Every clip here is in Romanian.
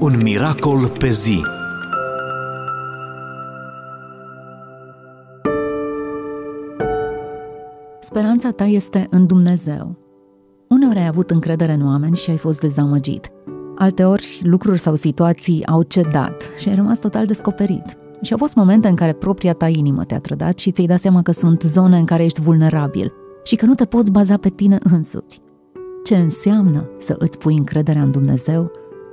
Un miracol pe zi. Speranța ta este în Dumnezeu. Uneori ai avut încredere în oameni și ai fost dezamăgit. Alteori, lucruri sau situații au cedat și ai rămas total descoperit. Și au fost momente în care propria ta inimă te-a trădat și ți-ai dat seama că sunt zone în care ești vulnerabil și că nu te poți baza pe tine însuți. Ce înseamnă să îți pui încrederea în Dumnezeu?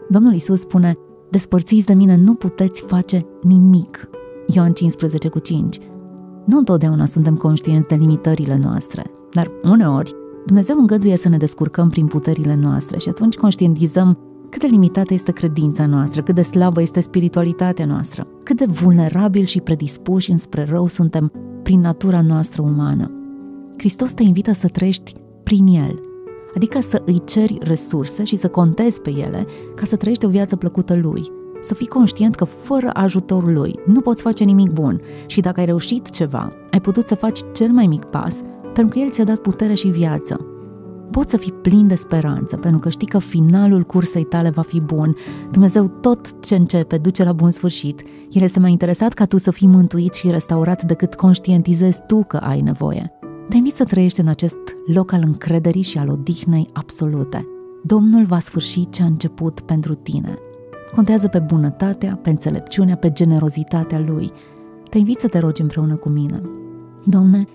Domnul Isus spune, despărțiți de mine, nu puteți face nimic. Ioan 15 cu 5. Nu întotdeauna suntem conștienți de limitările noastre, dar uneori Dumnezeu îngăduie să ne descurcăm prin puterile noastre și atunci conștientizăm cât de limitată este credința noastră, cât de slabă este spiritualitatea noastră, cât de vulnerabil și predispuși înspre rău suntem prin natura noastră umană. Hristos te invită să trăiești prin El, adică să îi ceri resurse și să contezi pe ele ca să trăiești o viață plăcută Lui, să fii conștient că fără ajutorul Lui nu poți face nimic bun și dacă ai reușit ceva, ai putut să faci cel mai mic pas pentru că El ți-a dat putere și viață, poți să fii plin de speranță, pentru că știi că finalul cursei tale va fi bun. Dumnezeu tot ce începe duce la bun sfârșit. El este mai interesat ca tu să fii mântuit și restaurat decât conștientizezi tu că ai nevoie. Te invit să trăiești în acest loc al încrederii și al odihnei absolute. Domnul va sfârși ce a început pentru tine. Contează pe bunătatea, pe înțelepciunea, pe generozitatea Lui. Te invit să te rogi împreună cu mine. Domne,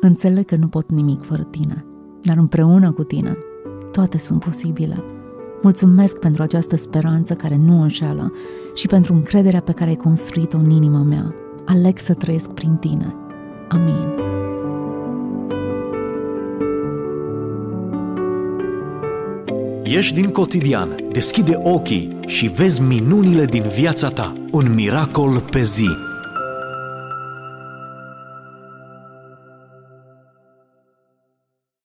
înțeleg că nu pot nimic fără Tine dar împreună cu tine toate sunt posibile. Mulțumesc pentru această speranță care nu înșeală și pentru încrederea pe care ai construit-o în inima mea. Aleg să trăiesc prin tine. Amin. Ieși din cotidian, deschide ochii și vezi minunile din viața ta. Un miracol pe zi.